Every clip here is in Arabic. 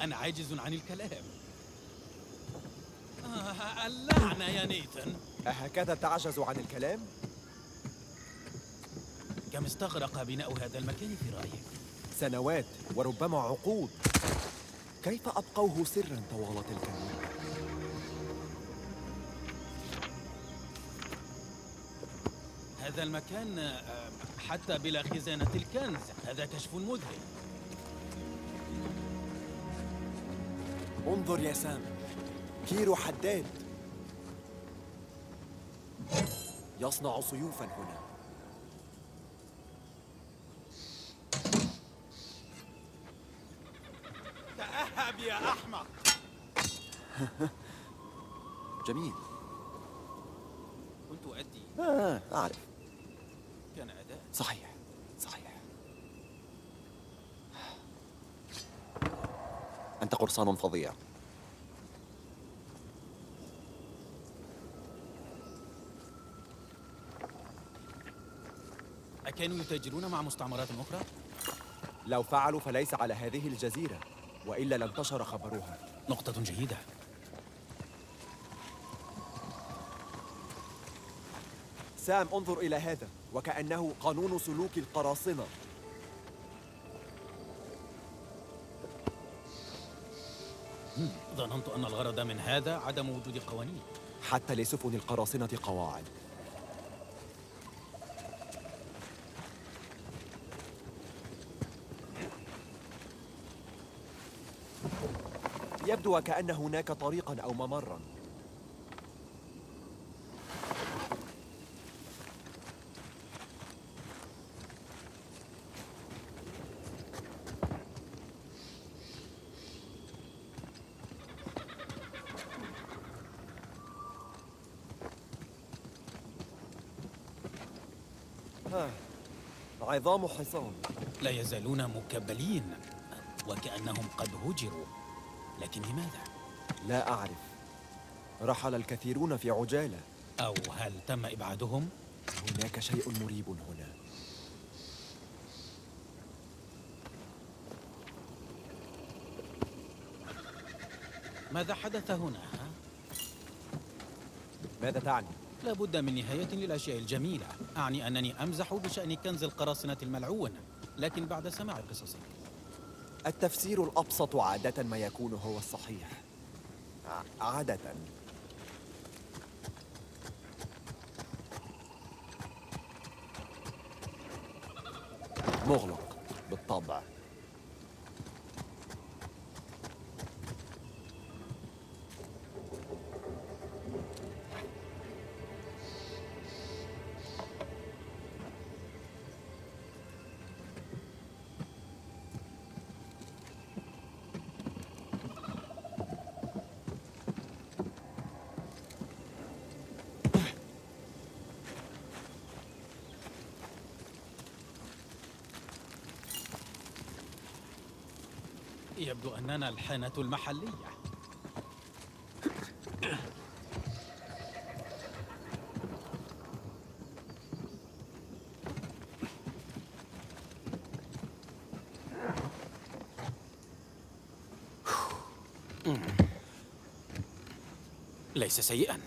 أنا عاجز عن الكلام آه اللعنة يا نيثن أهكذا تعجز عن الكلام؟ كم استغرق بناء هذا المكان في رأيك؟ سنوات وربما عقود كيف أبقوه سرا طوال تلك المدة؟ هذا المكان آه، حتى بلا خزانة الكنز هذا كشف مذهل انظر يا سام. كيرو حداد. يصنع سيوفا هنا. تأهب يا أحمق. جميل. كنت أؤدي آه أعرف. كان أداء. صحيح صحيح. قرصان فظيع. أكانوا يتاجرون مع مستعمرات أخرى؟ لو فعلوا فليس على هذه الجزيرة وإلا لانتشر خبرها. نقطة جيدة. سام انظر إلى هذا وكأنه قانون سلوك القراصنة. ظننت أن الغرض من هذا عدم وجود قوانين. حتى لسفن القراصنة قواعد. يبدو وكأن هناك طريقا أو ممرا. ها، عظام حصان لا يزالون مكبلين وكأنهم قد هجروا لكن لماذا؟ لا أعرف رحل الكثيرون في عجالة أو هل تم إبعادهم؟ هناك شيء مريب هنا ماذا حدث هنا؟ ماذا تعني؟ لا بد من نهاية للأشياء الجميلة. أعني أنني أمزح بشأن كنز القراصنة الملعون لكن بعد سماع قصصك. التفسير الأبسط عادة ما يكون هو الصحيح. عادة. مغلق. يبدو أننا الحانة المحلية. ليس سيئا.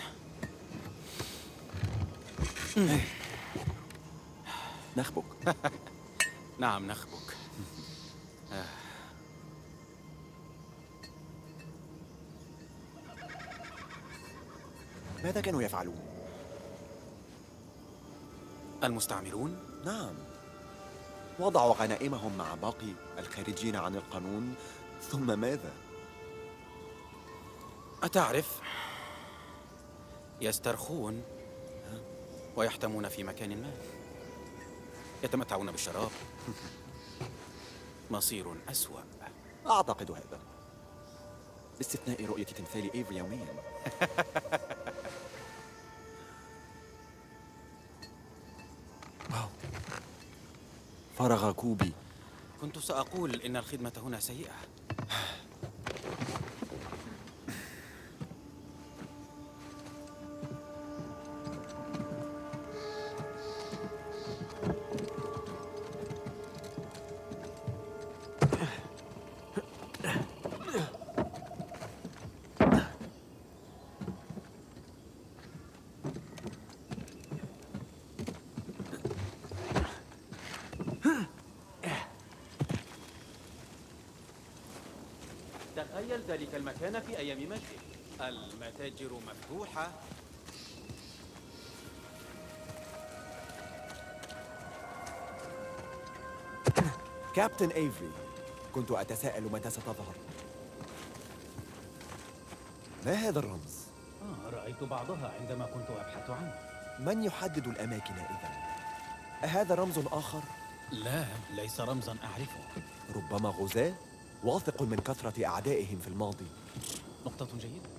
نخبك. نعم نخبك. ماذا كانوا يفعلون؟ المستعمرون؟ نعم. وضعوا غنائمهم مع باقي الخارجين عن القانون ثم ماذا؟ أتعرف؟ يسترخون ويحتمون في مكان ما. يتمتعون بالشراب. مصير أسوأ. أعتقد هذا. باستثناء رؤية تمثال إيف يوميا. wow. فرغ كوبي كنت سأقول إن الخدمة هنا سيئة المكان في أيام مجده المتاجر مفتوحة كابتن أيفري كنت أتساءل متى ستظهر ما هذا الرمز؟ آه رأيت بعضها عندما كنت أبحث عنه من يحدد الأماكن إذا؟ أهذا رمز آخر؟ لا ليس رمزا أعرفه ربما غزاة؟ واثق من كثرة أعدائهم في الماضي. نقطة جيدة.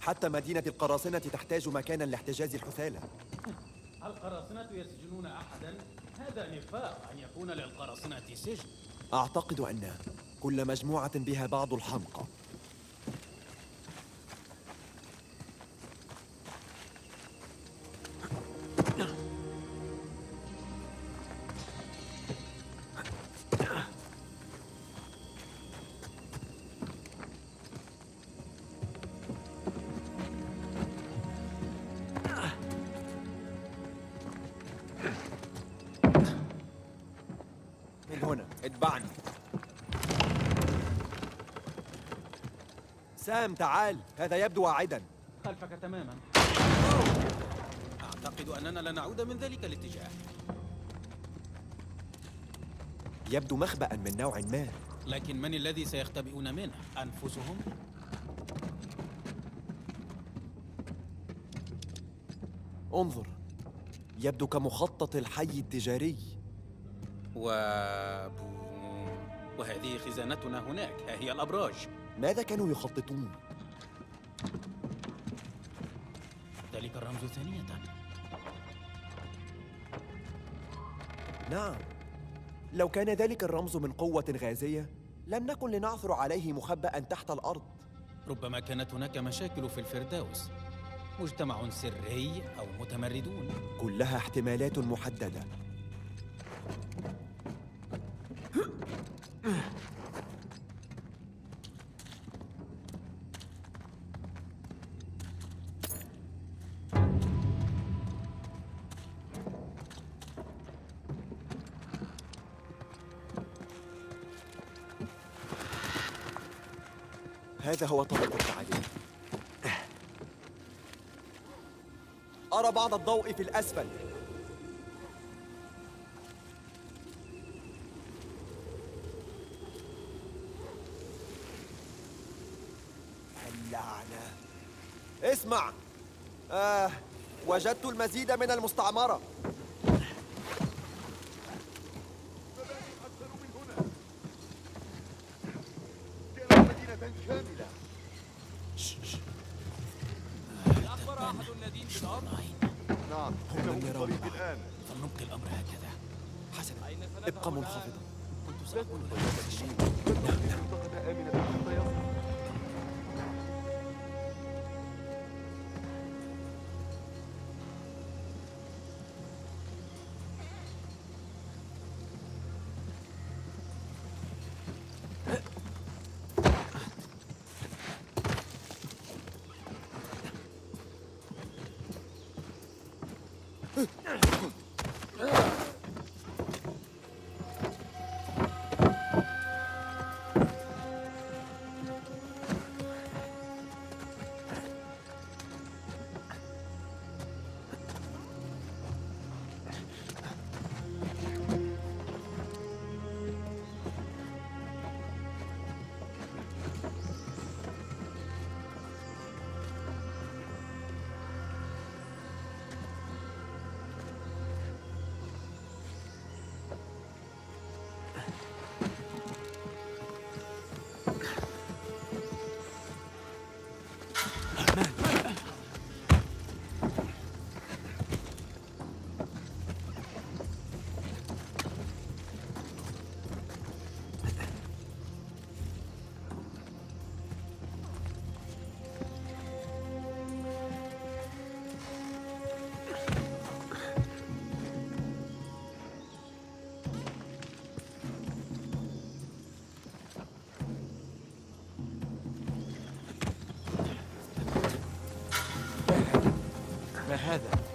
حتى مدينة القراصنة تحتاج مكانا لاحتجاز الحثالة. القراصنة يسجنون أحدا؟ هذا نفاق أن يكون للقراصنة سجن. أعتقد أن كل مجموعة بها بعض الحمقى. هنا اتبعني. سام تعال. هذا يبدو واعدا. خلفك تماما. أعتقد أننا لن نعود من ذلك الاتجاه. يبدو مخبأ من نوع ما. لكن من الذي سيختبئون منه؟ أنفسهم؟ انظر. يبدو كمخطط الحي التجاري. و... وهذه خزانتنا هناك. ها هي الأبراج. ماذا كانوا يخططون؟ ذلك الرمز ثانية. نعم. لو كان ذلك الرمز من قوة غازية لم نكن لنعثر عليه مخبأ تحت الأرض. ربما كانت هناك مشاكل في الفردوس. مجتمع سري أو متمردون. كلها احتمالات محددة. هذا هو طريق التعليم أرى بعض الضوء في الأسفل. وجدت المزيد من المستعمرة. نعم هم يرون. الآن فلنبقي الأمر هكذا حسنا ابقى منخفضا. كنت سأكون منطقة آمنة حتى يصل ما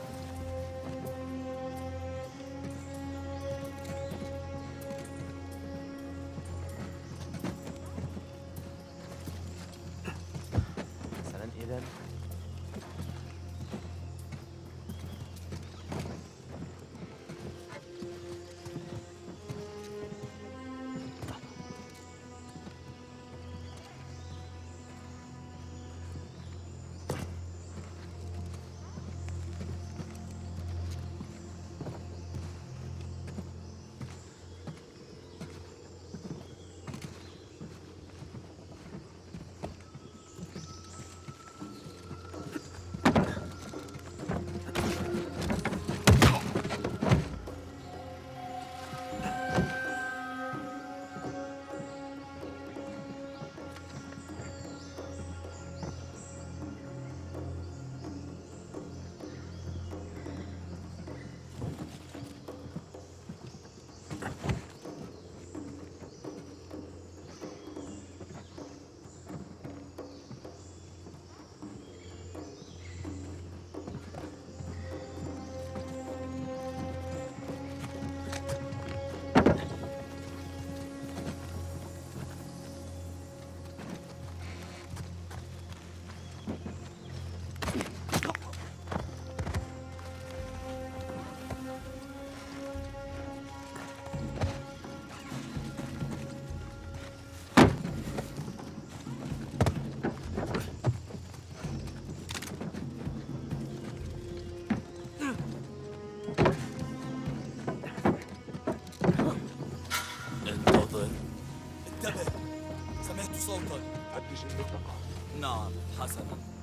صوتا فتش المنطقة نعم حسنا.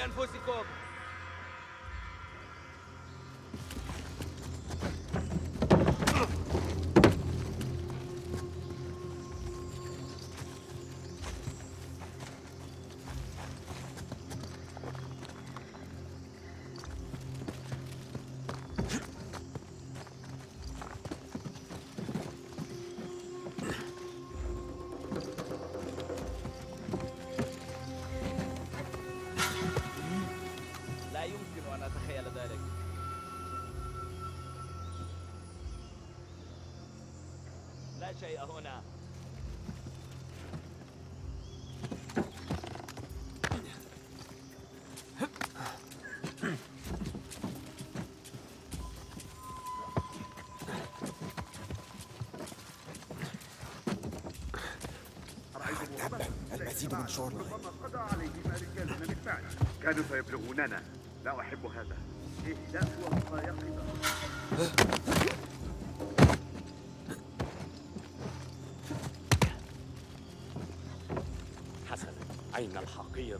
انتبهوا لا شيء هنا. المزيد من ربما قضى بالفعل كانوا سيبلغوننا. لا أحب هذا. إهداء وهو يقظة أين الحقير؟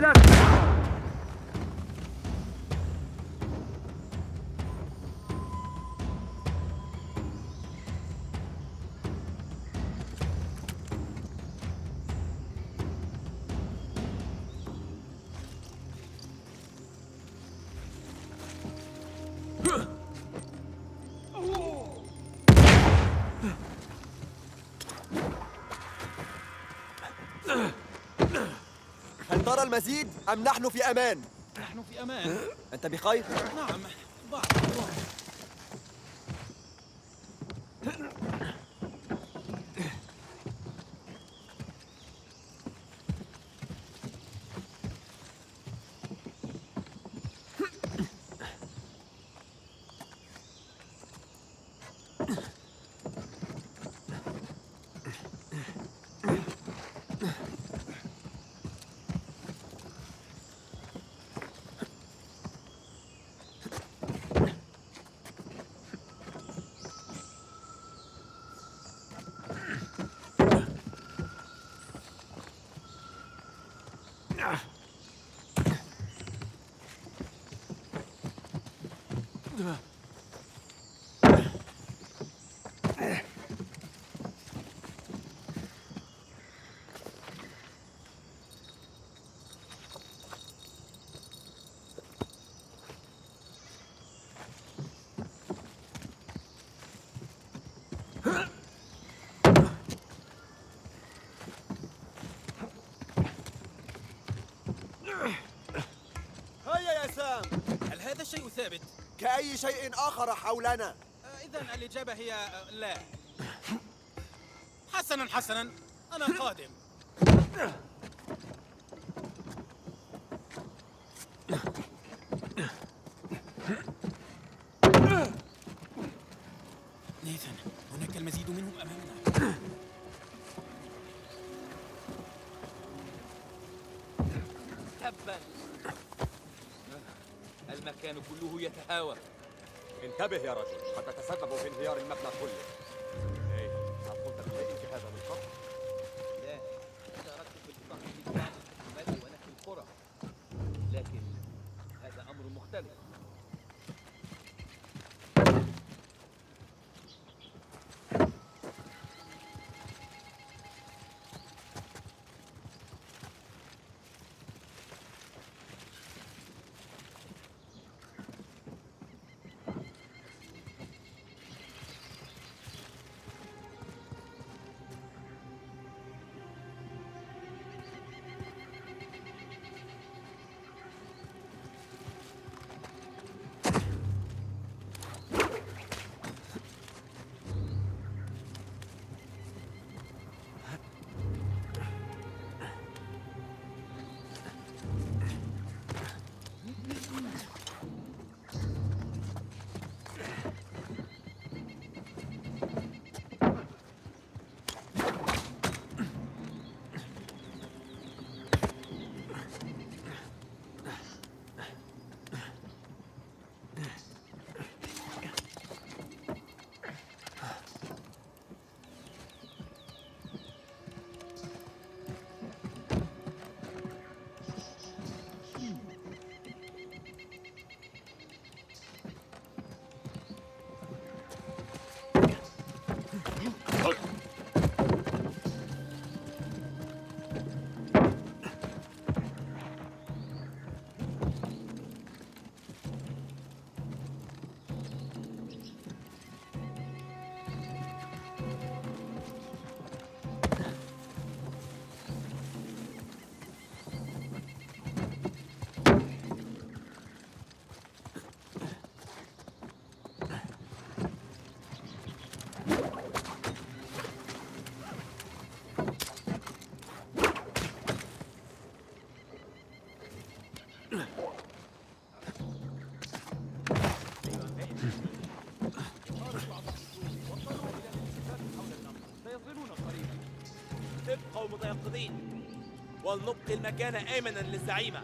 لا ترى المزيد أم نحن في أمان؟ نحن في أمان أنت بخير؟ نعم هيا يا سام. هل هذا الشيء ثابت؟ كأي شيء آخر حولنا. إذا الإجابة هي آه، لا. حسنا حسنا. أنا قادم. نيثن كله يتهاوى انتبه يا رجل قد تتسبب في انهيار المبنى كله. متيقظين ولنبقي المكان آمنا للزعيمة.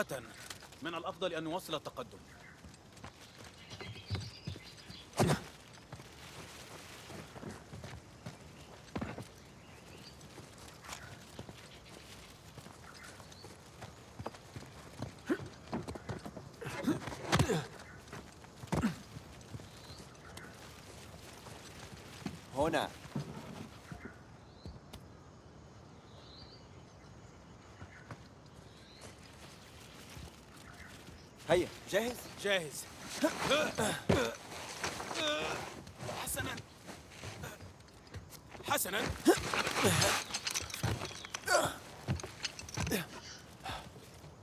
مؤقتا من الأفضل أن نواصل التقدم. هنا هيا جاهز؟ جاهز. حسنا. حسنا.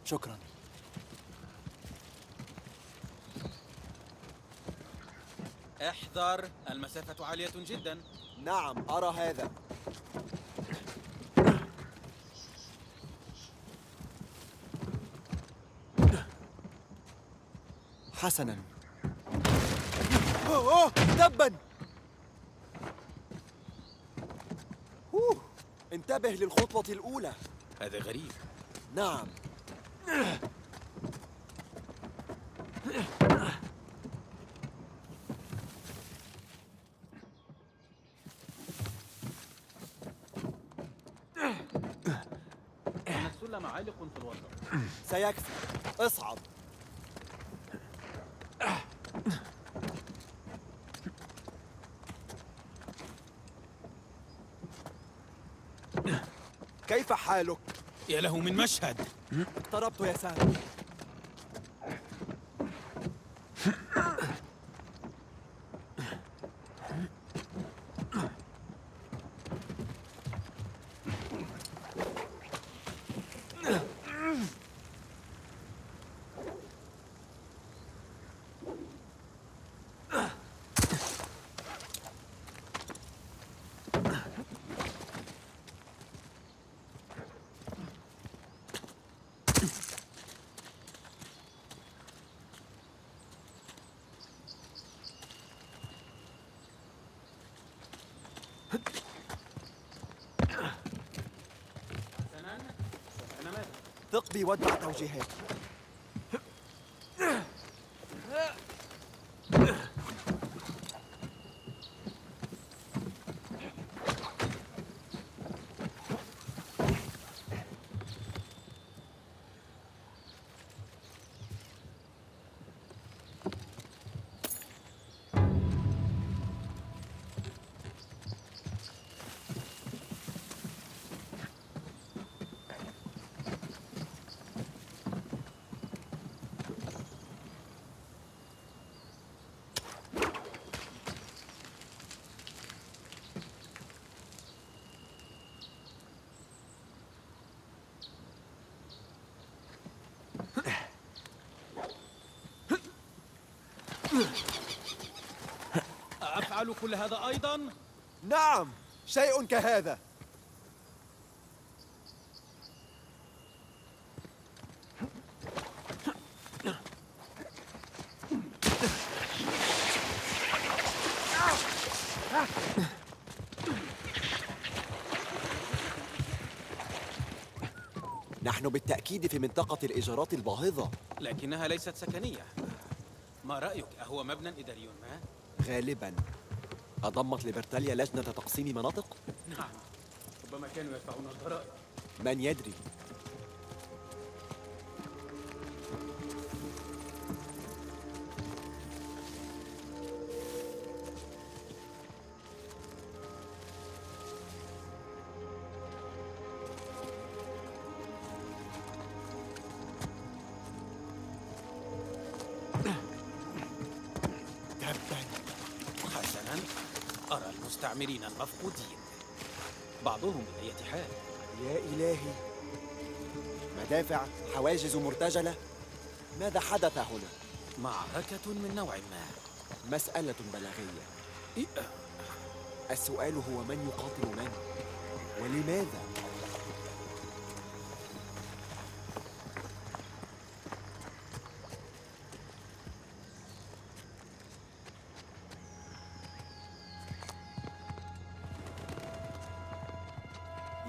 شكرا. احذر المسافة عالية جدا. نعم أرى هذا. حسنا. أوه أوه تبا أوه. انتبه للخطوة الأولى. هذا غريب. نعم. السلم عالق في الوسط. سيكفي. اصعد كيف حالك؟ يا له من مشهد. اقتربت يا سام ثق بي واتبع توجيهاتي أفعل كل هذا أيضا؟ نعم شيء كهذا. نحن بالتأكيد في منطقة الإيجارات الباهظة. لكنها ليست سكنية. ما رأيك؟ أهو مبنى إداري ما؟ غالبا. أضمت ليبرتاليا لجنة تقسيم مناطق؟ نعم. ربما كانوا يدفعون الضرائب. من يدري. المستعمرين المفقودين. بعضهم بأية حال يا إلهي. مدافع حواجز مرتجلة؟ ماذا حدث هنا؟ معركة من نوع ما. مسألة بلاغية. إيه؟ السؤال هو من يقاتل من؟ ولماذا؟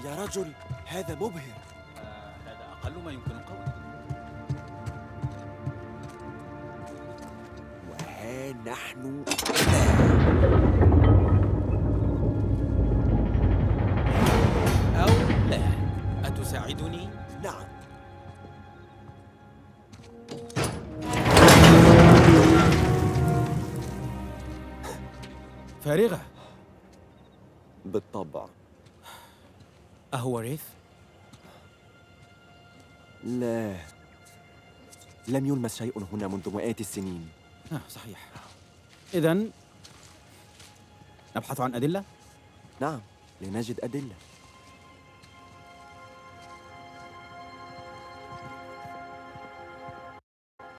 يا رجل هذا مبهر. آه هذا أقل ما يمكن قوله وها نحن؟ أو لا. أتساعدني؟ نعم. فارغة. لم يلمس شيء هنا منذ مئات السنين. آه صحيح. إذا نبحث عن أدلة؟ نعم لنجد أدلة.